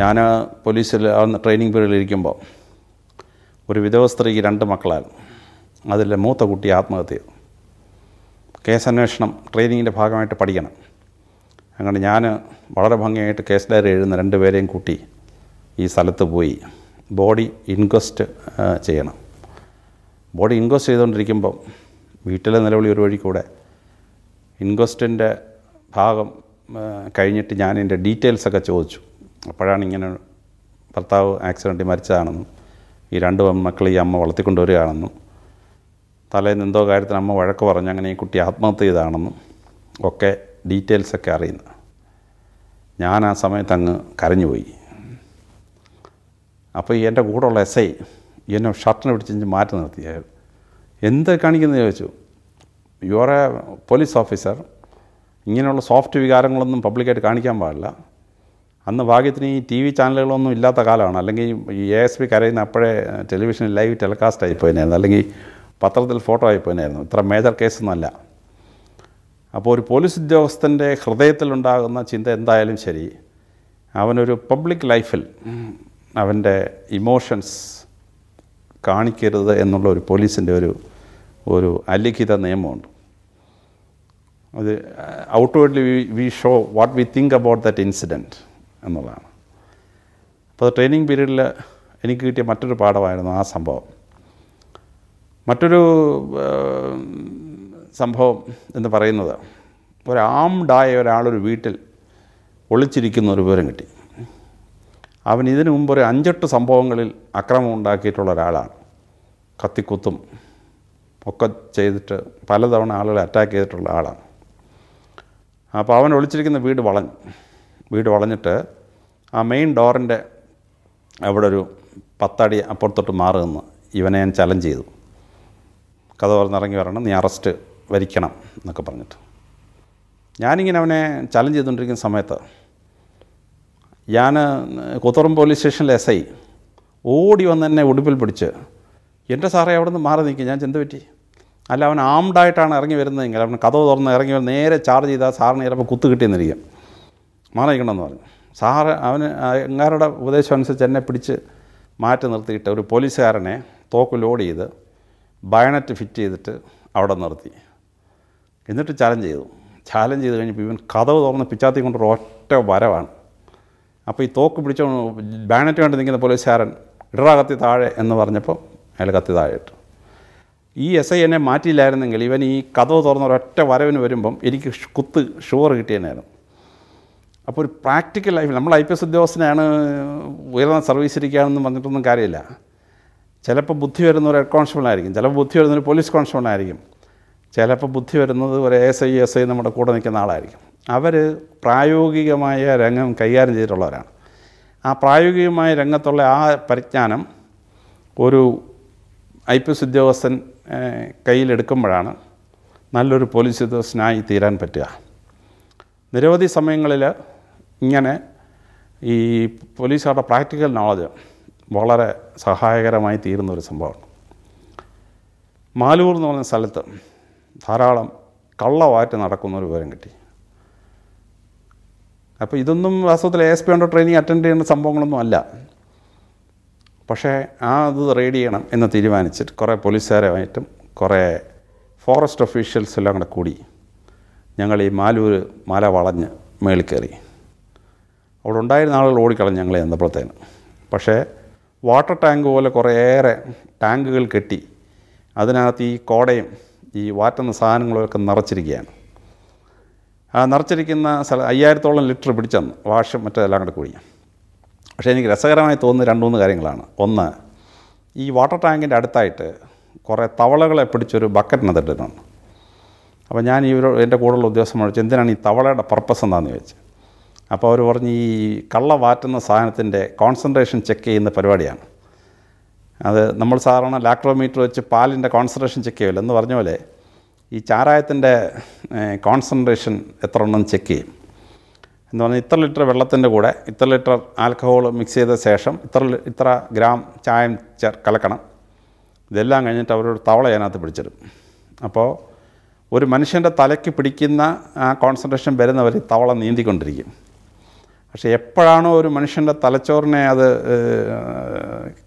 ഞാൻ പോലീസിൽ ട്രെയിനിങ് പീരീഡിൽ ഇരിക്കുമ്പോൾ ഒരു വിധവ സ്ത്രീക്ക് രണ്ട് മക്കളായിരുന്നു. അതിൽ മൂത്ത കുട്ടി ആത്മഹത്യ കേസ് അന്വേഷണം ട്രെയിനിങ്ങിന്റെ ഭാഗമായിട്ട് പഠിക്കണം. അങ്ങനെ ഞാൻ വളരെ ഭംഗിയായിട്ട് കേസ് ഡയറി എഴുതുന്ന രണ്ടുപേരെയും കൂട്ടി ഈ സ്ഥലത്ത് പോയി ബോഡി ഇൻക്വസ്റ്റ് ചെയ്യണം. ബോഡി ഇൻക്വസ്റ്റ് ചെയ്തുകൊണ്ടിരിക്കുമ്പം വീട്ടിലെ നിലവിളി ഒരു വഴി കൂടെ ഇൻക്വസ്റ്റിന്റെ ഭാഗം കഴിഞ്ഞിട്ട് ഞാൻ എന്റെ ഡീറ്റെയിൽസൊക്കെ ചോദിച്ചു. അപ്പോഴാണ് ഇങ്ങനെ ഭർത്താവ് ആക്സിഡന്റിൽ മരിച്ചതാണെന്നും ഈ രണ്ട് മക്കൾ ഈ അമ്മ വളർത്തിക്കൊണ്ടുവരികയാണെന്നും തലേന്ന് എന്തോ കാര്യത്തിന് അമ്മ വഴക്ക് പറഞ്ഞ് അങ്ങനെ ഈ കുട്ടി ആത്മഹത്യ ചെയ്താണെന്നും ഒക്കെ ഡീറ്റെയിൽസൊക്കെ അറിയുന്നത് ഞാൻ ആ സമയത്ത് അങ്ങ് കരഞ്ഞുപോയി. അപ്പോൾ എന്റെ കൂടെയുള്ള എസ് ഐ എന്നെ ഷർട്ടിനെ പിടിച്ച് മാറ്റി നിർത്തിയായിരുന്നു. എന്ത് കാണിക്കുന്നത് ചോദിച്ചു. You are a police officer ഇങ്ങനെയുള്ള സോഫ്റ്റ് വികാരങ്ങളൊന്നും പബ്ലിക്കായിട്ട് കാണിക്കാൻ പാടില്ല. അന്ന് ഭാഗ്യത്തിന് ഈ ടി വി ചാനലുകളൊന്നും ഇല്ലാത്ത കാലമാണ്. അല്ലെങ്കിൽ ഈ എ എസ് പി കരയുന്ന അപ്പോഴേ ടെലിവിഷനിൽ ലൈവ് ടെലികാസ്റ്റ് ആയിപ്പോയിനായിരുന്നു അല്ലെങ്കിൽ പത്രത്തിൽ ഫോട്ടോ ആയിപ്പോയിനായിരുന്നു ഇത്ര മേജർ കേസൊന്നുമല്ല അപ്പോൾ ഒരു പോലീസ് ഉദ്യോഗസ്ഥന്റെ ഹൃദയത്തിലുണ്ടാകുന്ന ചിന്ത എന്തായാലും ശരി. അവനൊരു പബ്ലിക് ലൈഫിൽ അവന്റെ ഇമോഷൻസ് കാണിക്കരുത് എന്നുള്ള ഒരു പോലീസിന്റെ ഒരു ഒരു അലിഖിത നിയമമുണ്ട്. അത് outwardly we show what we think about that incident എന്നുള്ളതാണ്. അപ്പോൾ ട്രെയിനിങ് പീരീഡിൽ എനിക്ക് കിട്ടിയ മറ്റൊരു പാഠമായിരുന്നു ആ സംഭവം. മറ്റൊരു സംഭവം എന്ന് പറയുന്നത് ഒരു ഒരാളൊരു വീട്ടിൽ ഒളിച്ചിരിക്കുന്ന ഒരു വിവരം കിട്ടി. അവൻ ഇതിനു മുമ്പ് ഒരു അഞ്ചെട്ട് സംഭവങ്ങളിൽ അക്രമം ഉണ്ടാക്കിയിട്ടുള്ള ഒരാളാണ്. കത്തിക്കുത്തും ഒക്കെ ചെയ്തിട്ട് പലതവണ ആളുകളെ അറ്റാക്ക് ചെയ്തിട്ടുള്ള ആളാണ്. അപ്പോൾ അവൻ ഒളിച്ചിരിക്കുന്ന വീട് വളഞ്ഞു. വീട് വളഞ്ഞിട്ട് ആ മെയിൻ ഡോറിന്റെ അവിടെ ഒരു പത്തടി അപ്പുറത്തോട്ട് മാറുമെന്ന് ഇവനെ ഞാൻ ചലഞ്ച് ചെയ്തു. കഥ തുറന്നിറങ്ങി വരണം നീ അറസ്റ്റ് വരിക്കണം എന്നൊക്കെ പറഞ്ഞിട്ട്. ഞാനിങ്ങനെ അവനെ ചലഞ്ച് ചെയ്തുകൊണ്ടിരിക്കുന്ന സമയത്ത് ഞാൻ കുത്തറം പോലീസ് സ്റ്റേഷനിലെ എസ് ഐ ഓടി വന്ന് എന്നെ ഉടുപ്പിൽ പിടിച്ച് എന്റെ സാറേ അവിടെ നിന്ന് മാറി നിൽക്കും ഞാൻ ചെന്ത് പറ്റി. അല്ല അവൻ ആംഡായിട്ടാണ് ഇറങ്ങി വരുന്നതെങ്കിൽ അവൻ കഥ തുറന്ന് ഇറങ്ങി വന്ന് നേരെ ചാർജ് ചെയ്താൽ സാറിന് ചിലപ്പോൾ കുത്ത് കിട്ടിയെന്നിരിക്കും. മാറി നിൽക്കണമെന്ന് പറഞ്ഞു. സാറ് അവന് എങ്ങാരുടെ ഉപദേശം അനുസരിച്ച് എന്നെ പിടിച്ച് മാറ്റി നിർത്തിയിട്ട് ഒരു പോലീസുകാരനെ തോക്ക് ലോഡ് ചെയ്ത് ബയണറ്റ് ഫിറ്റ് ചെയ്തിട്ട് അവിടെ നിർത്തി. എന്നിട്ട് ചാലഞ്ച് ചെയ്തു. ചാലഞ്ച് ചെയ്ത് കഴിഞ്ഞപ്പോൾ ഇവൻ കഥവ് തുറന്ന് പിച്ചാത്തി കൊണ്ടൊരു ഒറ്റ വരവാണ്. അപ്പോൾ ഈ തോക്ക് പിടിച്ച ബാനറ്റ് വേണ്ടി നിൽക്കുന്ന പോലീസുകാരൻ ഇടറാ കത്തി താഴെ എന്ന് പറഞ്ഞപ്പോൾ അയാൾ കത്തി താഴെ ഈ എസ് ഐ എന്നെ മാറ്റിയില്ലായിരുന്നെങ്കിൽ ഇവൻ ഈ കഥവ് തുറന്ന ഒരൊറ്റ വരവിന് വരുമ്പം എനിക്ക് കുത്ത് ഷുവർ കിട്ടിയനായിരുന്നു അപ്പോൾ ഒരു പ്രാക്ടിക്കൽ ലൈഫിൽ നമ്മൾ ഐ പി എസ് ഉദ്യോഗസ്ഥനാണ് ഉയർന്ന സർവീസ് ഇരിക്കുകയാണെന്ന് പറഞ്ഞിട്ടൊന്നും കാര്യമില്ല. ചിലപ്പോൾ ബുദ്ധി വരുന്ന ഒരു ഹെഡ് കോൺസ്റ്റബിളായിരിക്കും ചിലപ്പോൾ ബുദ്ധി വരുന്ന ഒരു പോലീസ് കോൺസ്റ്റബിളായിരിക്കും ചിലപ്പോൾ ബുദ്ധി വരുന്നത് ഒരു എസ് ഐ എസ് ഐ നമ്മുടെ കൂടെ നിൽക്കുന്ന ആളായിരിക്കും. അവർ പ്രായോഗികമായ രംഗം കൈകാര്യം ചെയ്തിട്ടുള്ളവരാണ്. ആ പ്രായോഗികമായ രംഗത്തുള്ള ആ പരിജ്ഞാനം ഒരു ഐ പി എസ് ഉദ്യോഗസ്ഥൻ കയ്യിലെടുക്കുമ്പോഴാണ് നല്ലൊരു പോലീസ് ഉദ്യോഗസ്ഥനായി തീരാൻ പറ്റുക. നിരവധി സമയങ്ങളിൽ ഇങ്ങനെ ഈ പോലീസുകാരുടെ പ്രാക്ടിക്കൽ നോളജ് വളരെ സഹായകരമായി തീരുന്ന ഒരു സംഭവമാണ്. മാലൂർ എന്ന് പറഞ്ഞ സ്ഥലത്ത് ധാരാളം കള്ളവാറ്റ് നടക്കുന്ന ഒരു വിവരം കിട്ടി. അപ്പോൾ ഇതൊന്നും വാസ്തവത്തിൽ എസ് പി ഉണ്ടോ ട്രെയിനിങ് അറ്റൻഡ് ചെയ്യേണ്ട സംഭവങ്ങളൊന്നും അല്ല. പക്ഷേ ആ അത് റെയ്ഡ് ചെയ്യണം എന്ന് തീരുമാനിച്ചിട്ട് കുറേ പോലീസുകാരുമായിട്ടും കുറേ ഫോറസ്റ്റ് ഒഫീഷ്യൽസ് എല്ലാം കൂടെ കൂടി ഞങ്ങൾ ഈ മാലൂർ മല വളഞ്ഞ് മേളിൽ കയറി. അവിടെ ഉണ്ടായിരുന്ന ആളുകൾ ഓടിക്കളഞ്ഞ് ഞങ്ങളെ ചെന്നപ്പോഴത്തേന്. പക്ഷേ വാട്ടർ ടാങ്ക് പോലെ കുറേയേറെ ടാങ്കുകൾ കെട്ടി അതിനകത്ത് ഈ കോടയും ഈ വാറ്റുന്ന സാധനങ്ങളൊക്കെ നിറച്ചിരിക്കുകയാണ്. ആ നിറച്ചിരിക്കുന്ന സ്ഥല അയ്യായിരത്തോളം ലിറ്റർ പിടിച്ചെന്ന് വാഷും മറ്റെല്ലാം കൂടെ കൂടി പക്ഷേ എനിക്ക് രസകരമായി തോന്നുന്ന രണ്ട് മൂന്ന് കാര്യങ്ങളാണ്. ഒന്ന് ഈ വാട്ടർ ടാങ്കിന്റെ അടുത്തായിട്ട് കുറേ തവളകളെ പിടിച്ചൊരു ബക്കറ്റിനകത്തിട്ടിട്ടുണ്ട് അപ്പോൾ ഞാൻ ഇവരോ എന്റെ കൂടെയുള്ള ഉദ്ദേശം ചോദിച്ചു എന്തിനാണ് ഈ തവളയുടെ പർപ്പസ് എന്താണെന്ന് ചോദിച്ചു അപ്പോൾ അവർ പറഞ്ഞ് ഈ കള്ള വാറ്റുന്ന സാധനത്തിന്റെ കോൺസെൻട്രേഷൻ ചെക്ക് ചെയ്യുന്ന പരിപാടിയാണ്. അത് നമ്മൾ സാധാരണ ലാക്ട്രോമീറ്റർ വെച്ച് പാലിന്റെ കോൺസെൻട്രേഷൻ ചെക്ക് ചെയ്യുമല്ലോ എന്ന് പറഞ്ഞ പോലെ ഈ ചാരായത്തിന്റെ കോൺസെൻട്രേഷൻ എത്ര ഉണ്ടെന്ന് ചെക്ക് ചെയ്യും? എന്ന് പറഞ്ഞാൽ ഇത്ര ലിറ്റർ വെള്ളത്തിന്റെ കൂടെ ഇത്ര ലിറ്റർ ആൽക്കഹോൾ മിക്സ് ചെയ്ത ശേഷം ഇത്ര ഇത്ര ഗ്രാം ചായം ചേർ കലക്കണം. ഇതെല്ലാം കഴിഞ്ഞിട്ട് അവരൊരു തവള അതിനകത്ത് പിടിച്ചിടും. അപ്പോൾ ഒരു മനുഷ്യന്റെ തലയ്ക്ക് പിടിക്കുന്ന ആ കോൺസെൻട്രേഷൻ വരുന്നവർ തവള നീന്തിക്കൊണ്ടിരിക്കും. പക്ഷേ എപ്പോഴാണോ ഒരു മനുഷ്യന്റെ തലച്ചോറിനെ അത്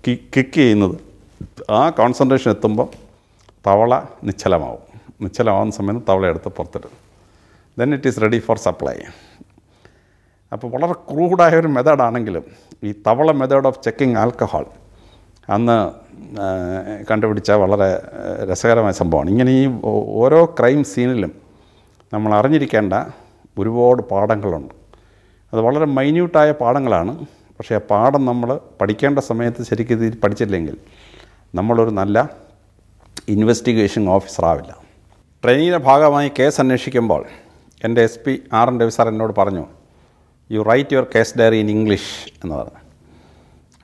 കിക്ക് ചെയ്യുന്നത് ആ കോൺസെൻട്രേഷൻ എത്തുമ്പോൾ തവള നിശ്ചലമാവും. നിശ്ചലമാവുന്ന സമയത്ത് തവള എടുത്ത് പുറത്തിടും. Then it is ready for supply അപ്പോൾ വളരെ ക്രൂഡായ ഒരു മെത്തേഡാണെങ്കിലും ഈ തവള മെത്തേഡ് ഓഫ് ചെക്കിങ് ആൽക്കഹോൾ അന്ന് കണ്ടുപിടിച്ച വളരെ രസകരമായ സംഭവമാണ്. ഇങ്ങനെ ഈ ഓരോ ക്രൈം സീനിലും നമ്മൾ അറിഞ്ഞിരിക്കേണ്ട ഒരുപാട് പാഠങ്ങളുണ്ട്. അത് വളരെ മൈന്യൂട്ടായ പാഠങ്ങളാണ്. പക്ഷേ ആ പാഠം നമ്മൾ പഠിക്കേണ്ട സമയത്ത് ശരിക്കും ഇത് പഠിച്ചില്ലെങ്കിൽ നമ്മളൊരു നല്ല ഇൻവെസ്റ്റിഗേഷൻ ഓഫീസറാവില്ല ട്രെയിനിങ്ങിന്റെ ഭാഗമായി കേസ് അന്വേഷിക്കുമ്പോൾ എന്റെ S P R N Ravi sir എന്നോട് പറഞ്ഞു you write your case diary in English എന്ന് പറഞ്ഞു.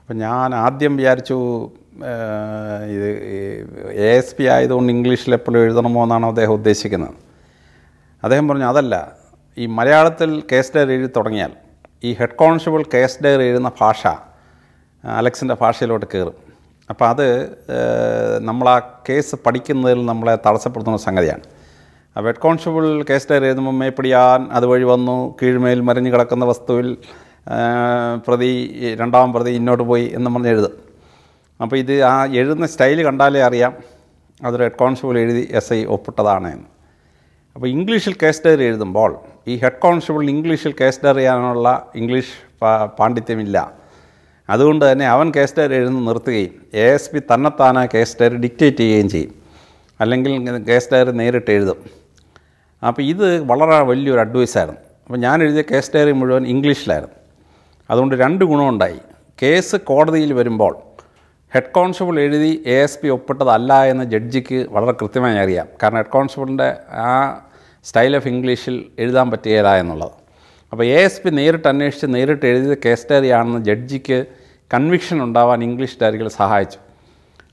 അപ്പം ഞാൻ ആദ്യം വിചാരിച്ചു ഇത് എ എസ് പി ആയതുകൊണ്ട് ഇംഗ്ലീഷിൽ എപ്പോഴും എഴുതണമോ എന്നാണ് അദ്ദേഹം ഉദ്ദേശിക്കുന്നത്. അദ്ദേഹം പറഞ്ഞു അതല്ല ഈ മലയാളത്തിൽ കേസ് ഡയറി എഴുതി തുടങ്ങിയാൽ ഈ ഹെഡ് കോൺസ്റ്റബിൾ കേസ് ഡയറി എഴുതുന്ന ഭാഷ അലക്സിന്റെ ഭാഷയിലോട്ട് കയറും. അപ്പോൾ അത് നമ്മൾ ആ കേസ് പഠിക്കുന്നതിൽ നമ്മളെ തടസ്സപ്പെടുത്തുന്ന സംഗതിയാണ്. അപ്പോൾ ഹെഡ് കോൺസ്റ്റബിൾ കേസ് ഡയറി എഴുതുമ്പോൾ മേപ്പിടിയാൻ അതുവഴി വന്നു കീഴ്മേൽ മറിഞ്ഞു കിടക്കുന്ന വസ്തുവിൽ പ്രതി രണ്ടാം പ്രതി ഇന്നോട്ട് പോയി എന്ന് പറഞ്ഞ് എഴുതും. അപ്പോൾ ഇത് ആ എഴുതുന്ന സ്റ്റൈൽ കണ്ടാലേ അറിയാം അതൊരു ഹെഡ് കോൺസ്റ്റബിൾ എഴുതി എസ് ഐ ഒപ്പിട്ടതാണ് എന്ന്. അപ്പോൾ ഇംഗ്ലീഷിൽ കേസ് ഡയറി എഴുതുമ്പോൾ ഈ ഹെഡ് കോൺസ്റ്റബിൾ ഇംഗ്ലീഷിൽ കേസ് ഡയറി ചെയ്യാനുള്ള ഇംഗ്ലീഷ് പാണ്ഡിത്യമില്ല. അതുകൊണ്ട് തന്നെ അവൻ കേസ് ഡയറി എഴുതുന്ന നിർത്തുകയും എ എസ് പി തന്നെത്താനെ കേസ് ഡയറി ഡിക്റ്റേറ്റ് ചെയ്യുകയും ചെയ്യും. അല്ലെങ്കിൽ കേസ് ഡയറി നേരിട്ട് എഴുതും. അപ്പോൾ ഇത് വളരെ വലിയൊരു അഡ്വൈസായിരുന്നു അപ്പോൾ ഞാൻ എഴുതിയ കേസ് ഡയറി മുഴുവൻ ഇംഗ്ലീഷിലായിരുന്നു. അതുകൊണ്ട് രണ്ട് ഗുണമുണ്ടായി. കേസ് കോടതിയിൽ വരുമ്പോൾ ഹെഡ് കോൺസ്റ്റബിൾ എഴുതി എ എസ് പി ഒപ്പിട്ടതല്ല എന്ന് ജഡ്ജിക്ക് വളരെ കൃത്യമായി അറിയാം. കാരണം ഹെഡ് കോൺസ്റ്റബിളിന്റെ ആ സ്റ്റൈൽ ഓഫ് ഇംഗ്ലീഷിൽ എഴുതാൻ പറ്റിയതാ എന്നുള്ളത്. അപ്പോൾ എ എസ് പി നേരിട്ട് അന്വേഷിച്ച് നേരിട്ട് എഴുതിയത് കേസ് ഡയറി ആണെന്ന് ജഡ്ജിക്ക് കൺവിക്ഷൻ ഉണ്ടാവാൻ ഇംഗ്ലീഷ് ഡയറികൾ സഹായിച്ചു.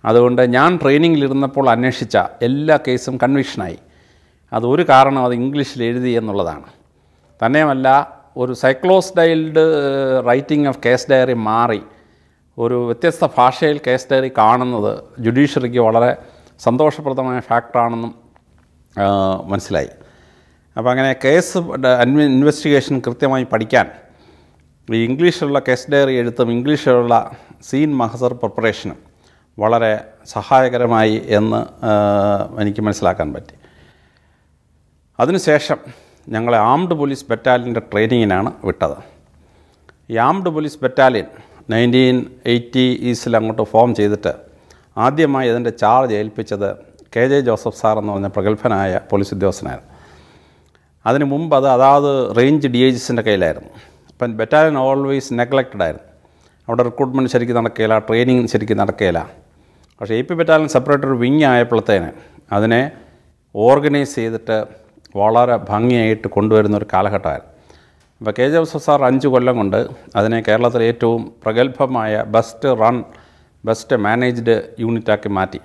അതുകൊണ്ട് ഞാൻ ട്രെയിനിങ്ങിലിരുന്നപ്പോൾ അന്വേഷിച്ച എല്ലാ കേസും കൺവിക്ഷനായി അതൊരു കാരണം അത് ഇംഗ്ലീഷിൽ എഴുതി എന്നുള്ളതാണ്. തന്നെയുമല്ല ഒരു cyclostyled writing of case diary മാറി. ഒരു വ്യത്യസ്ത ഭാഷയിൽ കേസ് ഡയറി കാണുന്നത് ജുഡീഷ്യറിക്ക് വളരെ സന്തോഷപ്രദമായ ഫാക്ടറാണെന്നും മനസ്സിലായി. അപ്പോൾ അങ്ങനെ കേസ് ഇൻവെസ്റ്റിഗേഷൻ കൃത്യമായി പഠിക്കാൻ ഈ ഇംഗ്ലീഷിലുള്ള കേസ് ഡയറി എഴുത്തും ഇംഗ്ലീഷിലുള്ള സീൻ മഹസർ പ്രിപ്പറേഷനും വളരെ സഹായകരമായി എന്ന് എനിക്ക് മനസ്സിലാക്കാൻ പറ്റി. അതിനുശേഷം ഞങ്ങളെ ആംഡ് പോലീസ് ബറ്റാലിയന്റെ ട്രെയിനിങ്ങിനാണ് വിട്ടത്. ഈ armed police battalion nineteen eighty ഈസിൽ അങ്ങോട്ട് ഫോം ചെയ്തിട്ട് ആദ്യമായി അതിന്റെ ചാർജ് ഏൽപ്പിച്ചത് കെ ജെ ജോസഫ് സാർ എന്ന് പറഞ്ഞ പ്രഗത്ഭനായ പോലീസ് ഉദ്യോഗസ്ഥനായിരുന്നു. അതിന് മുമ്പ് അത് അതാത് റേഞ്ച് ഡി ഏജസിന്റെ കയ്യിലായിരുന്നു. അപ്പം ബറ്റാലിയൻ ഓൾവേസ് നെഗ്ലക്റ്റഡ് ആയിരുന്നു. അവിടെ റിക്രൂട്ട്മെന്റ് ശരിക്കും നടക്കുകയില്ല ട്രെയിനിങ് ശരിക്കും നടക്കുകയില്ല. പക്ഷേ എ പി ബറ്റാലിയൻ സെപ്പറേറ്റ് ഒരു വിങ് ആയപ്പോഴത്തേന് അതിനെ ഓർഗനൈസ് ചെയ്തിട്ട് വളരെ ഭംഗിയായിട്ട് കൊണ്ടുവരുന്ന ഒരു കാലഘട്ടമായിരുന്നു. അപ്പോൾ കെ ജോസഫ് സാർ അഞ്ച് കൊല്ലം കൊണ്ട് അതിനെ കേരളത്തിലെ ഏറ്റവും പ്രഗത്ഭമായ ബെസ്റ്റ് റൺ ബെസ്റ്റ് മാനേജ്ഡ് യൂണിറ്റാക്കി മാറ്റി.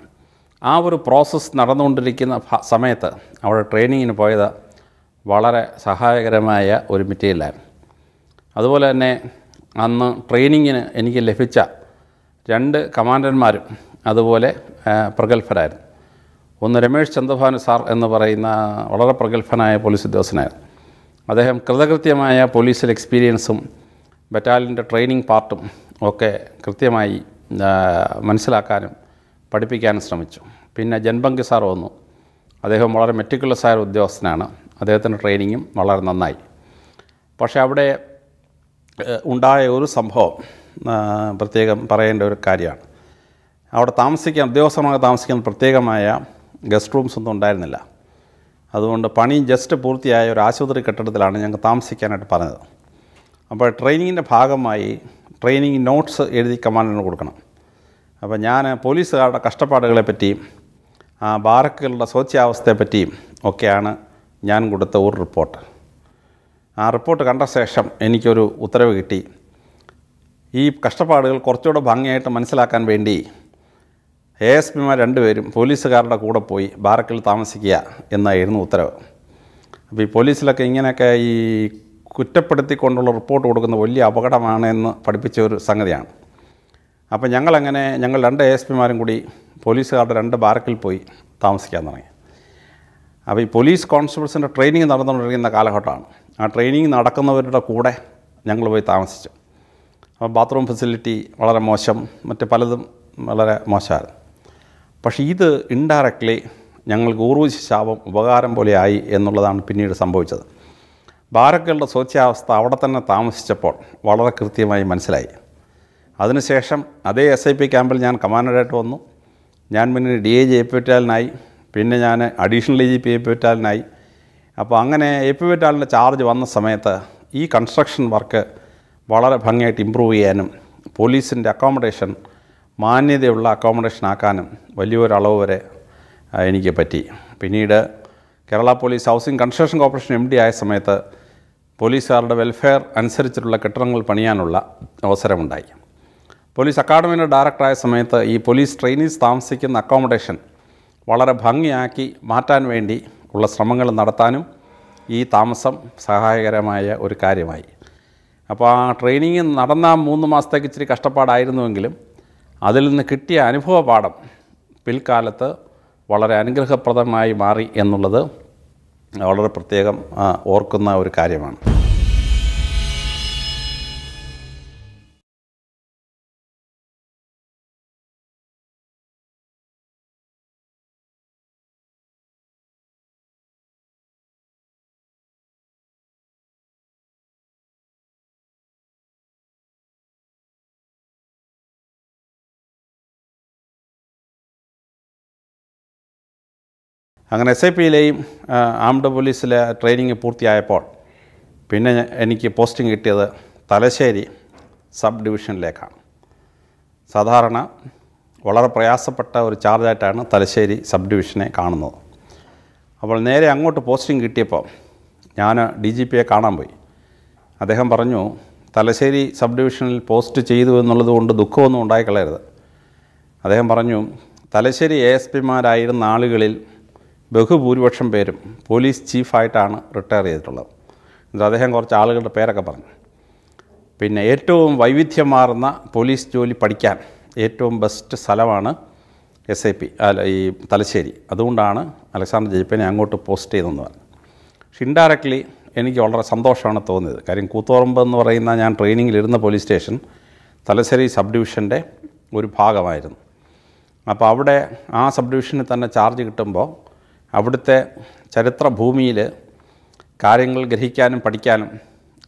ആ ഒരു പ്രോസസ്സ് നടന്നുകൊണ്ടിരിക്കുന്ന സമയത്ത് അവിടെ ട്രെയിനിങ്ങിന് പോയത് വളരെ സഹായകരമായ ഒരു മെറ്റീരിയലായിരുന്നു. അതുപോലെ തന്നെ അന്ന് ട്രെയിനിങ്ങിന് എനിക്ക് ലഭിച്ച രണ്ട് കമാൻഡന്മാരും അതുപോലെ പ്രഗത്ഭരായിരുന്നു. ഒന്ന് രമേഷ് ചന്ദ്രഭാനു സാർ എന്ന് പറയുന്ന വളരെ പ്രഗത്ഭനായ പോലീസ് ഉദ്യോഗസ്ഥനായിരുന്നു. അദ്ദേഹം കൃതകൃത്യമായ പോലീസിൽ എക്സ്പീരിയൻസും ബറ്റാലിയന്റെ ട്രെയിനിങ് പാർട്ടും ഒക്കെ കൃത്യമായി മനസ്സിലാക്കാനും പഠിപ്പിക്കാനും ശ്രമിച്ചു. പിന്നെ ജൻബങ്കി സാർ വന്നു. അദ്ദേഹം വളരെ മെറ്റിക്കുലസ് ആയ ഉദ്യോഗസ്ഥനാണ്. അദ്ദേഹത്തിന്റെ ട്രെയിനിങ്ങും വളരെ നന്നായി. പക്ഷേ അവിടെ ഉണ്ടായ ഒരു സംഭവം പ്രത്യേകം പറയേണ്ട ഒരു കാര്യമാണ്. അവിടെ താമസിക്കാൻ ഉദ്യോഗസ്ഥമായി താമസിക്കാൻ പ്രത്യേകമായ ഗസ്റ്റ് റൂംസ് ഒന്നും ഉണ്ടായിരുന്നില്ല. അതുകൊണ്ട് പണി ജസ്റ്റ് പൂർത്തിയായ ഒരു ആശുപത്രി കെട്ടിടത്തിലാണ് ഞങ്ങൾക്ക് താമസിക്കാനായിട്ട് പറഞ്ഞത്. അപ്പോൾ ട്രെയിനിങ്ങിന്റെ ഭാഗമായി ട്രെയിനിങ് നോട്ട്സ് എഴുതി കമാൻഡിന് കൊടുക്കണം. അപ്പോൾ ഞാൻ പോലീസുകാരുടെ കഷ്ടപ്പാടുകളെ പറ്റിയും ആ ബാരക്കുകളുടെ സ്വച്ഛാവസ്ഥയെപ്പറ്റിയും ഒക്കെയാണ് ഞാൻ കൊടുത്ത ഒരു റിപ്പോർട്ട് ആ റിപ്പോർട്ട് കണ്ട ശേഷം എനിക്കൊരു ഉത്തരവ് കിട്ടി. ഈ കഷ്ടപ്പാടുകൾ കുറച്ചുകൂടെ ഭംഗിയായിട്ട് മനസ്സിലാക്കാൻ വേണ്ടി എ എസ് പിമാർ രണ്ടുപേരും പോലീസുകാരുടെ കൂടെ പോയി ബാറക്കിൽ താമസിക്കുക എന്നായിരുന്നു ഉത്തരവ്. അപ്പോൾ ഈ പോലീസിലൊക്കെ ഇങ്ങനെയൊക്കെ ഈ കുറ്റപ്പെടുത്തിക്കൊണ്ടുള്ള റിപ്പോർട്ട് കൊടുക്കുന്ന വലിയ അപകടമാണ് എന്ന് പഠിപ്പിച്ച ഒരു സംഗതിയാണ്. അപ്പോൾ ഞങ്ങളങ്ങനെ ഞങ്ങൾ രണ്ട് എ എസ് പിമാരും കൂടി പോലീസുകാരുടെ രണ്ട് ബാറക്കിൽ പോയി താമസിക്കാൻ തുടങ്ങി. അപ്പോൾ ഈ പോലീസ് കോൺസ്റ്റബിൾസിന്റെ ട്രെയിനിങ് നടന്നുകൊണ്ടിരിക്കുന്ന കാലഘട്ടമാണ്. ആ ട്രെയിനിങ് നടക്കുന്നവരുടെ കൂടെ ഞങ്ങൾ പോയി താമസിച്ചു. അപ്പോൾ ബാത്റൂം ഫെസിലിറ്റി വളരെ മോശം മറ്റ് പലതും വളരെ മോശമായിരുന്നു. പക്ഷേ ഇത് ഇൻഡയറക്റ്റ്ലി ഞങ്ങൾക്ക് ഊർവശി ശാപം ഉപകാരം പോലെയായി എന്നുള്ളതാണ് പിന്നീട് സംഭവിച്ചത്. ബാരക്കുകളുടെ സ്വച്ഛാവസ്ഥ അവിടെ തന്നെ താമസിച്ചപ്പോൾ വളരെ കൃത്യമായി മനസ്സിലായി. അതിനുശേഷം അതേ എസ് ഐ പി ക്യാമ്പിൽ ഞാൻ കമാൻഡറായിട്ട് വന്നു. ഞാൻ പിന്നെ ഡി ഐ ജി പിന്നെ ഞാൻ additional D G P A P ബറ്റാലിനായി അപ്പോൾ അങ്ങനെ എ പി ബറ്റാലിന്റെ ചാർജ് വന്ന സമയത്ത് ഈ കൺസ്ട്രക്ഷൻ വർക്ക് വളരെ ഭംഗിയായിട്ട് ഇമ്പ്രൂവ് ചെയ്യാനും പോലീസിന്റെ അക്കോമഡേഷൻ മാന്യതയുള്ള അക്കോമഡേഷൻ ആക്കാനും വലിയൊരളവ് വരെ എനിക്ക് പറ്റി. പിന്നീട് Kerala police housing construction corporation M D ആയ സമയത്ത് പോലീസുകാരുടെ വെൽഫെയർ അനുസരിച്ചിട്ടുള്ള കെട്ടിടങ്ങൾ പണിയാനുള്ള അവസരമുണ്ടായി. പോലീസ് അക്കാഡമിയുടെ ഡയറക്ടറായ സമയത്ത് ഈ പോലീസ് ട്രെയിനീസ് താമസിക്കുന്ന അക്കോമഡേഷൻ വളരെ ഭംഗിയാക്കി മാറ്റാൻ വേണ്ടി ഉള്ള ശ്രമങ്ങൾ നടത്താനും ഈ താമസം സഹായകരമായ ഒരു കാര്യമായി. അപ്പോൾ ആ ട്രെയിനിങ് നടന്ന മൂന്ന് മാസത്തേക്ക് ഇച്ചിരി കഷ്ടപ്പാടായിരുന്നുവെങ്കിലും അതിൽ നിന്ന് കിട്ടിയ അനുഭവ പാഠം പിൽക്കാലത്ത് വളരെ അനുഗ്രഹപ്രദമായി മാറി എന്നുള്ളത് വളരെ പ്രത്യേകം ഓർക്കുന്ന ഒരു കാര്യമാണ്. അങ്ങനെ എസ് ഐ പിയിലെയും ആംഡ് പോലീസിലെ ട്രെയിനിങ് പൂർത്തിയായപ്പോൾ പിന്നെ എനിക്ക് പോസ്റ്റിംഗ് കിട്ടിയത് തലശ്ശേരി സബ് ഡിവിഷനിലേക്കാണ്. സാധാരണ വളരെ പ്രയാസപ്പെട്ട ഒരു ചാർജായിട്ടാണ് തലശ്ശേരി സബ് ഡിവിഷനെ കാണുന്നത്. അപ്പോൾ നേരെ അങ്ങോട്ട് പോസ്റ്റിംഗ് കിട്ടിയപ്പോൾ ഞാൻ ഡി ജി പിയെ കാണാൻ പോയി. അദ്ദേഹം പറഞ്ഞു തലശ്ശേരി സബ് ഡിവിഷനിൽ പോസ്റ്റ് ചെയ്തു എന്നുള്ളത് കൊണ്ട് ദുഃഖമൊന്നും ഉണ്ടായിക്കളയരുത്. അദ്ദേഹം പറഞ്ഞു തലശ്ശേരി എ എസ് പിമാരായിരുന്ന ആളുകളിൽ ബഹുഭൂരിപക്ഷം പേരും പോലീസ് ചീഫായിട്ടാണ് റിട്ടയർ ചെയ്തിട്ടുള്ളത്. എന്നിട്ട് അദ്ദേഹം കുറച്ച് ആളുകളുടെ പേരൊക്കെ പറഞ്ഞു. പിന്നെ ഏറ്റവും വൈവിധ്യമാർന്ന പോലീസ് ജോലി പഠിക്കാൻ ഏറ്റവും ബെസ്റ്റ് സ്ഥലമാണ് എസ് ഐ പി അല്ല ഈ തലശ്ശേരി. അതുകൊണ്ടാണ് അലക്സാണ്ടർ ജയിപ്പനെ അങ്ങോട്ട് പോസ്റ്റ് ചെയ്തെന്ന് പറഞ്ഞു പക്ഷെ ഇൻഡയറക്ട്ലി എനിക്ക് വളരെ സന്തോഷമാണ് തോന്നിയത്. കാര്യം കൂത്തോറമ്പ് എന്ന് പറയുന്ന ഞാൻ ട്രെയിനിങ്ങിലിരുന്ന പോലീസ് സ്റ്റേഷൻ തലശ്ശേരി സബ് ഡിവിഷന്റെ ഒരു ഭാഗമായിരുന്നു. അപ്പോൾ അവിടെ ആ സബ് ഡിവിഷനിൽ തന്നെ ചാർജ് കിട്ടുമ്പോൾ അവിടുത്തെ ചരിത്ര ഭൂമിയിൽ കാര്യങ്ങൾ ഗ്രഹിക്കാനും പഠിക്കാനും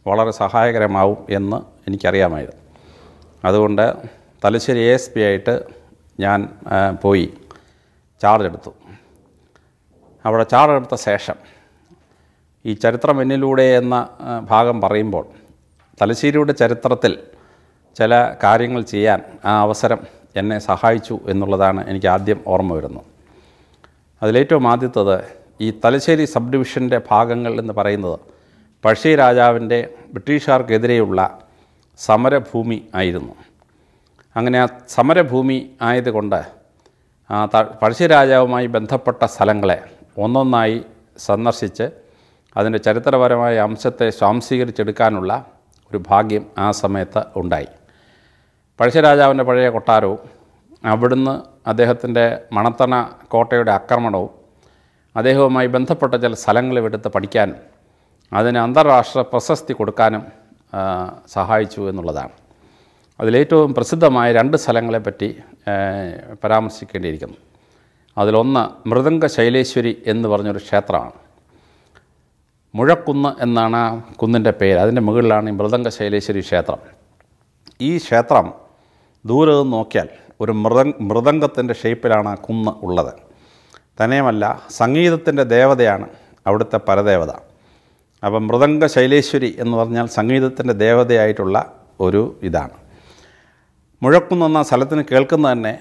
വളരെ സഹായകരമാവും എന്ന് എനിക്കറിയാമായിരുന്നു. അതുകൊണ്ട് തലശ്ശേരി എ എസ് പി ആയിട്ട് ഞാൻ പോയി ചാർജ് എടുത്തു. അവിടെ ചാർജ് എടുത്ത ശേഷം ഈ ചരിത്രം എന്നിലൂടെ എന്ന ഭാഗം പറയുമ്പോൾ തലശ്ശേരിയുടെ ചരിത്രത്തിൽ ചില കാര്യങ്ങൾ ചെയ്യാൻ ആ അവസരം എന്നെ സഹായിച്ചു എന്നുള്ളതാണ് എനിക്ക് ആദ്യം ഓർമ്മ വരുന്നത്. അതിലേറ്റവും ആദ്യത്തത് ഈ തലശ്ശേരി സബ് ഡിവിഷന്റെ ഭാഗങ്ങൾ എന്ന് പറയുന്നത് പഴശ്ശി രാജാവിന്റെ ബ്രിട്ടീഷുകാർക്കെതിരെയുള്ള സമരഭൂമി ആയിരുന്നു. അങ്ങനെ ആ സമരഭൂമി ആയതുകൊണ്ട് പഴശ്ശി രാജാവുമായി ബന്ധപ്പെട്ട സ്ഥലങ്ങളെ ഒന്നൊന്നായി സന്ദർശിച്ച് അതിന്റെ ചരിത്രപരമായ അംശത്തെ സ്വാംശീകരിച്ചെടുക്കാനുള്ള ഒരു ഭാഗ്യം ആ സമയത്ത് ഉണ്ടായി. പഴശ്ശിരാജാവിന്റെ പഴയ കൊട്ടാരവും അവിടുന്ന് അദ്ദേഹത്തിന്റെ മണത്തണ കോട്ടയുടെ ആക്രമണവും അദ്ദേഹവുമായി ബന്ധപ്പെട്ട ചില സ്ഥലങ്ങളും എടുത്ത് പഠിക്കാനും അതിന് അന്താരാഷ്ട്ര പ്രശസ്തി കൊടുക്കാനും സഹായിച്ചു എന്നുള്ളതാണ്. അതിലേറ്റവും പ്രസിദ്ധമായ രണ്ട് സ്ഥലങ്ങളെപ്പറ്റി പരാമർശിക്കേണ്ടിയിരിക്കുന്നു. അതിലൊന്ന് മൃദംഗ ശൈലേശ്വരി എന്ന് പറഞ്ഞൊരു ക്ഷേത്രമാണ്. മുഴക്കുന്ന് എന്നാണ് ആ കുന്നിന്റെ പേര്. അതിന്റെ മുകളിലാണ് ഈ മൃദംഗ ശൈലേശ്വരി ക്ഷേത്രം. ഈ ക്ഷേത്രം ദൂരെ നിന്ന് നോക്കിയാൽ ഒരു മൃദ മൃദംഗത്തിന്റെ ഷേപ്പിലാണ് ആ കുന്ന് ഉള്ളത്. തന്നെയുമല്ല സംഗീതത്തിന്റെ ദേവതയാണ് അവിടുത്തെ പരദേവത. അപ്പം മൃദംഗ ശൈലേശ്വരി എന്ന് പറഞ്ഞാൽ സംഗീതത്തിന്റെ ദേവതയായിട്ടുള്ള ഒരു ഇതാണ്. മുഴക്കുന്ന് എന്ന സ്ഥലത്തിന് കേൾക്കുന്ന തന്നെ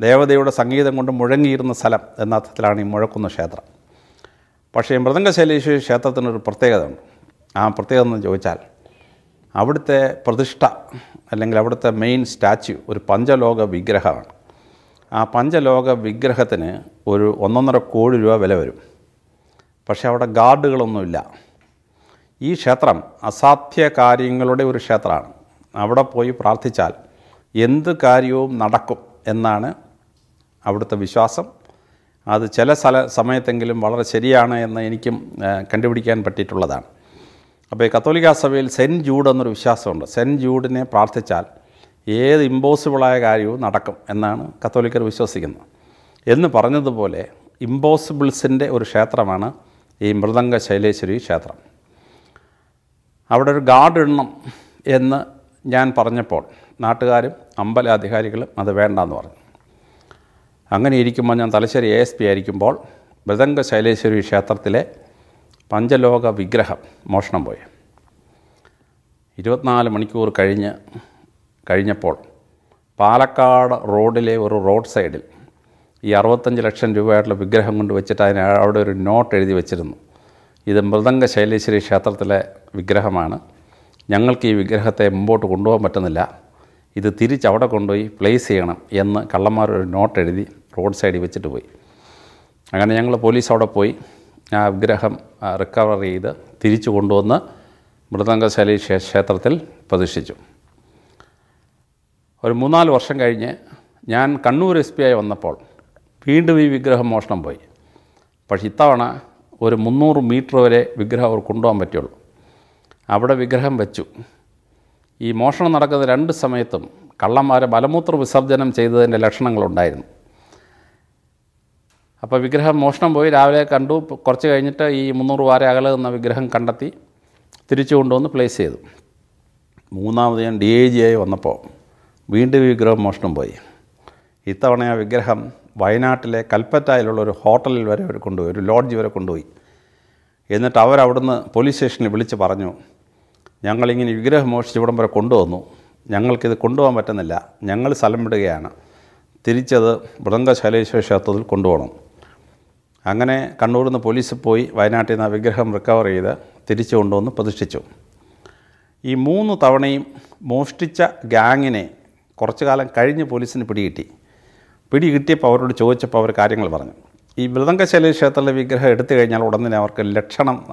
ദേവതയുടെ സംഗീതം കൊണ്ട് മുഴങ്ങിയിരുന്ന സ്ഥലം എന്ന അർത്ഥത്തിലാണ് ഈ മുഴക്കുന്ന ക്ഷേത്രം. പക്ഷേ മൃദംഗശൈലേശ്വരി ക്ഷേത്രത്തിനൊരു പ്രത്യേകത ഉണ്ട് ആ പ്രത്യേകത എന്ന് ചോദിച്ചാൽ അവിടുത്തെ പ്രതിഷ്ഠ അല്ലെങ്കിൽ അവിടുത്തെ മെയിൻ സ്റ്റാച്യു ഒരു പഞ്ചലോക വിഗ്രഹമാണ്. ആ പഞ്ചലോക വിഗ്രഹത്തിന് ഒരു ഒന്നൊന്നര കോടി രൂപ വില വരും. പക്ഷേ അവിടെ ഗാർഡുകളൊന്നുമില്ല. ഈ ക്ഷേത്രം അസാധ്യ കാര്യങ്ങളുടെ ഒരു ക്ഷേത്രമാണ്. അവിടെ പോയി പ്രാർത്ഥിച്ചാൽ എന്ത് കാര്യവും നടക്കും എന്നാണ് അവിടുത്തെ വിശ്വാസം. അത് ചില സ്ഥല സമയത്തെങ്കിലും വളരെ ശരിയാണ് എന്ന് എനിക്കും കണ്ടുപിടിക്കാൻ പറ്റിയിട്ടുള്ളതാണ്. അപ്പോൾ ഈ കത്തോലിക്ക സഭയിൽ സെന്റ് ജൂഡ് എന്നൊരു വിശ്വാസമുണ്ട്. സെന്റ് ജൂഡിനെ പ്രാർത്ഥിച്ചാൽ ഏത് ഇമ്പോസിബിളായ കാര്യവും നടക്കും എന്നാണ് കത്തോലിക്കർ വിശ്വസിക്കുന്നത്. എന്ന് പറഞ്ഞതുപോലെ ഇമ്പോസിബിൾസിന്റെ ഒരു ക്ഷേത്രമാണ് ഈ മൃദംഗ ശൈലേശ്വരി ക്ഷേത്രം. അവിടെ ഒരു ഗാർഡ് ഇടണം എന്ന് ഞാൻ പറഞ്ഞപ്പോൾ നാട്ടുകാരും അമ്പലാധികാരികളും അത് വേണ്ടെന്ന് പറഞ്ഞു. അങ്ങനെ ഇരിക്കുമ്പോൾ ഞാൻ തലശ്ശേരി എ എസ് പി ആയിരിക്കുമ്പോൾ മൃദംഗ ശൈലേശ്വരി ക്ഷേത്രത്തിലെ പഞ്ചലോക വിഗ്രഹം മോഷണം പോയി. ഇരുപത്തിനാല് മണിക്കൂർ കഴിഞ്ഞ് കഴിഞ്ഞപ്പോൾ പാലക്കാട് റോഡിലെ ഒരു റോഡ് സൈഡിൽ ഈ അറുപത്തഞ്ച് ലക്ഷം രൂപയായിട്ടുള്ള വിഗ്രഹം കൊണ്ട് വെച്ചിട്ട് അതിന് അവിടെ ഒരു നോട്ട് എഴുതി വെച്ചിരുന്നു. ഇത് മൃദംഗ ശൈലേശ്വരി ക്ഷേത്രത്തിലെ വിഗ്രഹമാണ്. ഞങ്ങൾക്ക് ഈ വിഗ്രഹത്തെ മുമ്പോട്ട് കൊണ്ടുപോകാൻ പറ്റുന്നില്ല. ഇത് തിരിച്ച് അവിടെ കൊണ്ടുപോയി പ്ലേസ് ചെയ്യണം എന്ന് കള്ളന്മാരൊരു നോട്ട് എഴുതി റോഡ് സൈഡിൽ വെച്ചിട്ട് പോയി. അങ്ങനെ ഞങ്ങൾ പോലീസ് അവിടെ പോയി. ആ വിഗ്രഹം റിക്കവർ ചെയ്ത് തിരിച്ചു കൊണ്ടുവന്ന് മൃദംഗശാലി ക്ഷേത്രത്തിൽ പ്രതിഷ്ഠിച്ചു. ഒരു മൂന്നാൽ വർഷം കഴിഞ്ഞ് ഞാൻ കണ്ണൂർ എസ് പി ആയി വന്നപ്പോൾ വീണ്ടും ഈ വിഗ്രഹം മോഷണം പോയി. പക്ഷേ ഇത്തവണ ഒരു മുന്നൂറ് മീറ്റർ വരെ വിഗ്രഹം അവർ കൊണ്ടുപോകാൻ പറ്റുള്ളൂ. അവിടെ വിഗ്രഹം വെച്ചു. ഈ മോഷണം നടക്കുന്ന രണ്ട് സമയത്തും കള്ളന്മാരെ മലമൂത്ര വിസർജനം ചെയ്തതിന്റെ ലക്ഷണങ്ങളുണ്ടായിരുന്നു. അപ്പോൾ വിഗ്രഹം മോഷണം പോയി. രാവിലെ കണ്ടു. കുറച്ച് കഴിഞ്ഞിട്ട് ഈ മുന്നൂറ് വാര അകലെ നിന്ന വിഗ്രഹം കണ്ടെത്തി തിരിച്ചു കൊണ്ടുവന്ന് പ്ലേസ് ചെയ്തു. മൂന്നാമത് ഞാൻ ഡി ഐ ജി ആയി വന്നപ്പോൾ വീണ്ടും വിഗ്രഹം മോഷണം പോയി. ഇത്തവണ ആ വിഗ്രഹം വയനാട്ടിലെ കൽപ്പറ്റയിലുള്ള ഒരു ഹോട്ടലിൽ വരെ അവർ കൊണ്ടുപോയി. ഒരു ലോഡ്ജ് വരെ കൊണ്ടുപോയി. എന്നിട്ട് അവരവിടുന്ന് പോലീസ് സ്റ്റേഷനിൽ വിളിച്ച് പറഞ്ഞു ഞങ്ങളിങ്ങനെ വിഗ്രഹം മോഷിച്ച് ഇവിടം വരെ കൊണ്ടുവന്നു. ഞങ്ങൾക്കിത് കൊണ്ടുപോകാൻ പറ്റുന്നില്ല. ഞങ്ങൾ സ്ഥലം വിടുകയാണ്. തിരിച്ചത് മൃദംഗശൈലേശ്വര ക്ഷേത്രത്തിൽ കൊണ്ടുപോകണം. അങ്ങനെ കണ്ണൂരിൽ നിന്ന് പോലീസ് പോയി വയനാട്ടിൽ നിന്ന് ആ വിഗ്രഹം റിക്കവർ ചെയ്ത് തിരിച്ചു കൊണ്ടുവന്ന് പ്രതിഷ്ഠിച്ചു. ഈ മൂന്ന് തവണയും മോഷ്ടിച്ച ഗ്യാങ്ങിനെ കുറച്ചു കാലം കഴിഞ്ഞ് പോലീസിന് പിടികിട്ടി. പിടി കിട്ടിയപ്പോൾ അവരോട് ചോദിച്ചപ്പോൾ അവർ കാര്യങ്ങൾ പറഞ്ഞു. ഈ മൃദംഗശൈല ക്ഷേത്രത്തിലെ വിഗ്രഹം എടുത്തു കഴിഞ്ഞാൽ ഉടൻ തന്നെ അവർക്ക് ലക്ഷണം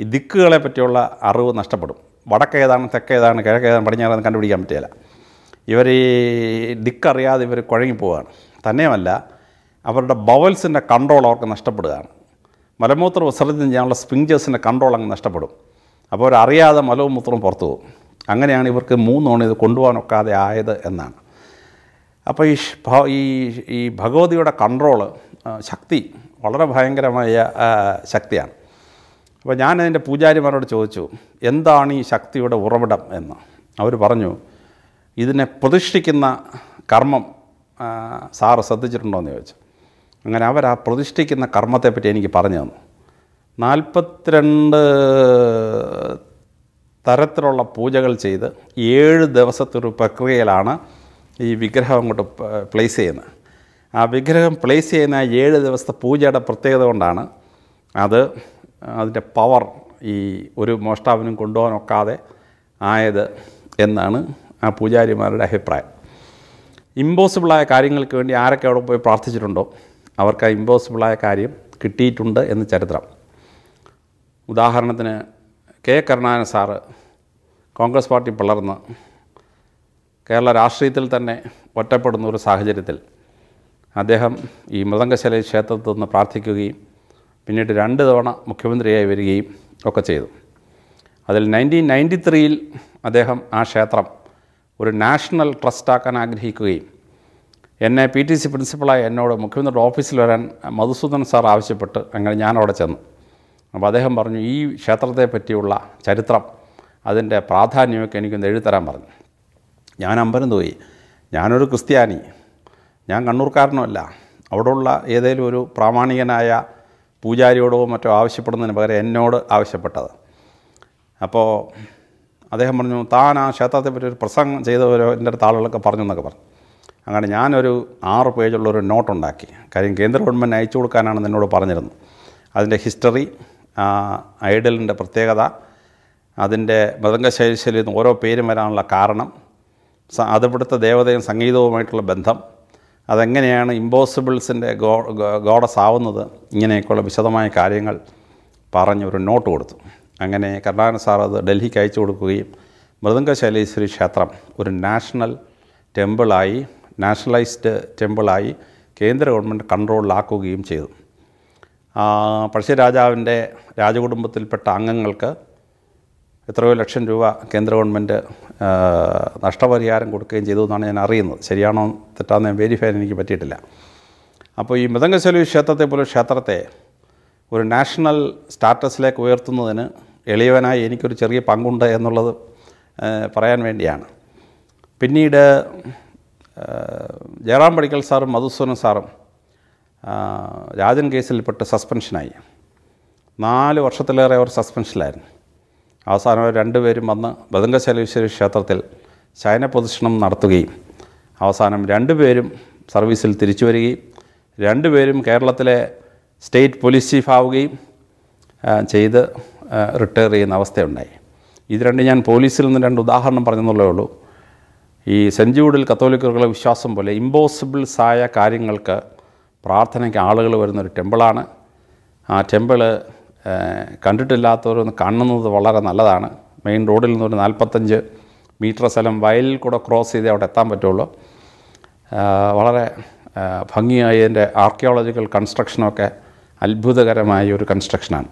ഈ ദിക്കുകളെ പറ്റിയുള്ള അറിവ് നഷ്ടപ്പെടും. വടക്കേതാണ് തെക്കേതാണ് കിഴക്കേതാണ് പടിഞ്ഞാറാണ് കണ്ടുപിടിക്കാൻ പറ്റിയില്ല ഇവർ ഈ ദിക്കറിയാതെ ഇവർ കുഴങ്ങിപ്പോവുകയാണ് തന്നെയുമല്ല അവരുടെ ബവൽസിന്റെ കൺട്രോൾ അവർക്ക് നഷ്ടപ്പെടുകയാണ്. മലമൂത്ര വിസർജനം ചെയ്യാനുള്ള സ്പിഞ്ചേഴ്സിന്റെ കൺട്രോൾ അങ്ങ് നഷ്ടപ്പെടും. അപ്പോൾ അവരറിയാതെ മലവും മൂത്രവും പുറത്തു പോകും. അങ്ങനെയാണ് ഇവർക്ക് മൂന്നോണം ഇത് കൊണ്ടുപോകാനൊക്കാതെ ആയത് എന്നാണ്. അപ്പോൾ ഈ ഈ ഈ ഭഗവതിയുടെ കൺട്രോൾ ശക്തി വളരെ ഭയങ്കരമായ ശക്തിയാണ്. അപ്പോൾ ഞാൻ അതിന്റെ പൂജാരിമാരോട് ചോദിച്ചു എന്താണ് ഈ ശക്തിയുടെ ഉറവിടം എന്ന്? അവർ പറഞ്ഞു ഇതിനെ പ്രതിഷ്ഠിക്കുന്ന കർമ്മം സാറ് ശ്രദ്ധിച്ചിട്ടുണ്ടോ എന്ന് ചോദിച്ചു. അങ്ങനെ അവർ ആ പ്രതിഷ്ഠിക്കുന്ന കർമ്മത്തെപ്പറ്റി എനിക്ക് പറഞ്ഞു തന്നു. നാൽപ്പത്തിരണ്ട് തരത്തിലുള്ള പൂജകൾ ചെയ്ത് ഏഴ് ദിവസത്തൊരു പ്രക്രിയയിലാണ് ഈ വിഗ്രഹം അങ്ങോട്ട് പ്ലേസ് ചെയ്യുന്നത്. ആ വിഗ്രഹം പ്ലേസ് ചെയ്യുന്ന ഏഴ് ദിവസത്തെ പൂജയുടെ പ്രത്യേകത കൊണ്ടാണ് അത് അതിന്റെ പവർ ഈ ഒരു മോഷ്ടാവിനും കൊണ്ടുപോകാനൊക്കാതെ ആയത് എന്നാണ് ആ പൂജാരിമാരുടെ അഭിപ്രായം. ഇമ്പോസിബിളായ കാര്യങ്ങൾക്ക് വേണ്ടി ആരൊക്കെ അവിടെ പോയി പ്രാർത്ഥിച്ചിട്ടുണ്ടോ? അവർക്ക് ഇമ്പോസിബിളായ കാര്യം കിട്ടിയിട്ടുണ്ട് എന്ന് ചരിത്രം. ഉദാഹരണത്തിന് K Karunakaran sir Congress party പിളർന്ന് കേരള രാഷ്ട്രീയത്തിൽ തന്നെ ഒറ്റപ്പെടുന്ന ഒരു സാഹചര്യത്തിൽ അദ്ദേഹം ഈ മൃദംഗശല ക്ഷേത്രത്തിൽ നിന്ന് പ്രാർത്ഥിക്കുകയും പിന്നീട് രണ്ട് തവണ മുഖ്യമന്ത്രിയായി വരികയും ഒക്കെ ചെയ്തു. അതിൽ നയന്റീൻ നയന്റി ത്രീയിൽ അദ്ദേഹം ആ ക്ഷേത്രം ഒരു നാഷണൽ ട്രസ്റ്റാക്കാൻ ആഗ്രഹിക്കുകയും എന്നെ പി ടി സി പ്രിൻസിപ്പളായി എന്നോട് മുഖ്യമന്ത്രിയുടെ ഓഫീസിൽ വരാൻ മധുസൂദനൻ സാർ ആവശ്യപ്പെട്ട് അങ്ങനെ ഞാൻ അവിടെ ചെന്നു. അപ്പോൾ അദ്ദേഹം പറഞ്ഞു ഈ ക്ഷേത്രത്തെ പറ്റിയുള്ള ചരിത്രം അതിന്റെ പ്രാധാന്യമൊക്കെ എനിക്കൊന്ന് എഴുതിത്തരാൻ പറഞ്ഞു. ഞാൻ അമ്പരം പോയി. ഞാനൊരു ക്രിസ്ത്യാനി. ഞാൻ കണ്ണൂർക്കാരനുമല്ല. അവിടെയുള്ള ഏതെങ്കിലും ഒരു പ്രാമാണികനായ പൂജാരിയോടോ മറ്റോ ആവശ്യപ്പെടുന്നതിന് പകരം എന്നോട് ആവശ്യപ്പെട്ടത്. അപ്പോൾ അദ്ദേഹം പറഞ്ഞു താൻ ആ ക്ഷേത്രത്തെ പറ്റി ഒരു പ്രസംഗം ചെയ്തവരോ? എന്റെ അടുത്ത് ആളുകളൊക്കെ പറഞ്ഞു എന്നൊക്കെ പറഞ്ഞു. അങ്ങനെ ഞാനൊരു ആറ് പേജുള്ള ഒരു നോട്ടുണ്ടാക്കി. കാര്യം കേന്ദ്ര ഗവൺമെന്റ് അയച്ചു കൊടുക്കാനാണ് എന്നോട് പറഞ്ഞിരുന്നത്. അതിന്റെ ഹിസ്റ്ററി ഐഡലിന്റെ പ്രത്യേകത അതിന്റെ മൃദംഗശൈലിയിൽ നിന്ന് ഓരോ പേരും വരാനുള്ള കാരണം അതിവിടുത്തെ ദേവതയും സംഗീതവുമായിട്ടുള്ള ബന്ധം അതെങ്ങനെയാണ് ഇമ്പോസിബിൾസിന്റെ ഗോ ഗോഡസ് ആവുന്നത് ഇങ്ങനെയൊക്കെയുള്ള വിശദമായ കാര്യങ്ങൾ പറഞ്ഞ് ഒരു നോട്ട് കൊടുത്തു. അങ്ങനെ കരുണാകരൻ സാർ അത് ഡൽഹിക്ക് അയച്ചു കൊടുക്കുകയും മൃദംഗശൈലേശ്വരി ക്ഷേത്രം ഒരു നാഷണൽ ടെമ്പിളായി നാഷണലൈസ്ഡ് ടെമ്പിളായി കേന്ദ്ര ഗവൺമെന്റ് കൺട്രോളിലാക്കുകയും ചെയ്തു. പഴശ്ശിരാജാവിന്റെ രാജകുടുംബത്തിൽപ്പെട്ട അംഗങ്ങൾക്ക് എത്രയോ ലക്ഷം രൂപ കേന്ദ്ര ഗവൺമെന്റ് നഷ്ടപരിഹാരം കൊടുക്കുകയും ചെയ്തു എന്നാണ് ഞാൻ അറിയുന്നത്. ശരിയാണോ തെറ്റാന്ന് ഞാൻ വെരിഫൈ എനിക്ക് പറ്റിയിട്ടില്ല. അപ്പോൾ ഈ മൃദംഗശലി ക്ഷേത്രത്തെ പോലെ ക്ഷേത്രത്തെ ഒരു നാഷണൽ സ്റ്റാറ്റസിലേക്ക് ഉയർത്തുന്നതിന് എളിയവനായി എനിക്കൊരു ചെറിയ പങ്കുണ്ട് എന്നുള്ളത് പറയാൻ വേണ്ടിയാണ്. പിന്നീട് ജയറാം പടിക്കൽ സാറും മധുസൂദൻ സാറും രാജൻ കേസിൽപ്പെട്ട് സസ്പെൻഷനായി. നാല് വർഷത്തിലേറെ അവർ സസ്പെൻഷനിലായിരുന്നു. അവസാനം അവർ രണ്ടുപേരും വന്ന് ബദംഗശലേശ്വരി ക്ഷേത്രത്തിൽ ശയന പ്രദക്ഷിണം നടത്തുകയും അവസാനം രണ്ടുപേരും സർവീസിൽ തിരിച്ചു വരികയും രണ്ടുപേരും കേരളത്തിലെ സ്റ്റേറ്റ് പോലീസ് ചീഫ് ആവുകയും ചെയ്ത് റിട്ടയർ ചെയ്യുന്ന അവസ്ഥയുണ്ടായി. ഇത് രണ്ട് ഞാൻ പോലീസിൽ നിന്ന് രണ്ട് ഉദാഹരണം പറഞ്ഞെന്നുള്ളേ ഉള്ളൂ. ഈ സെന്റ് ജൂഡിൽ കത്തോലിക്കർക്കുള്ള വിശ്വാസം പോലെ ഇമ്പോസിബിൾസ് ആയ കാര്യങ്ങൾക്ക് പ്രാർത്ഥനയ്ക്ക് ആളുകൾ വരുന്നൊരു ടെമ്പിളാണ്. ആ ടെമ്പിൾ കണ്ടിട്ടില്ലാത്തവരൊന്ന് കാണുന്നത് വളരെ നല്ലതാണ്. മെയിൻ റോഡിൽ നിന്ന് ഒരു നാൽപ്പത്തഞ്ച് മീറ്റർ സ്ഥലം വയലിൽ കൂടെ ക്രോസ് ചെയ്തേ അവിടെ എത്താൻ പറ്റുള്ളൂ. വളരെ ഭംഗിയായി അതിന്റെ ആർക്കിയോളജിക്കൽ കൺസ്ട്രക്ഷനൊക്കെ അത്ഭുതകരമായ ഒരു കൺസ്ട്രക്ഷനാണ്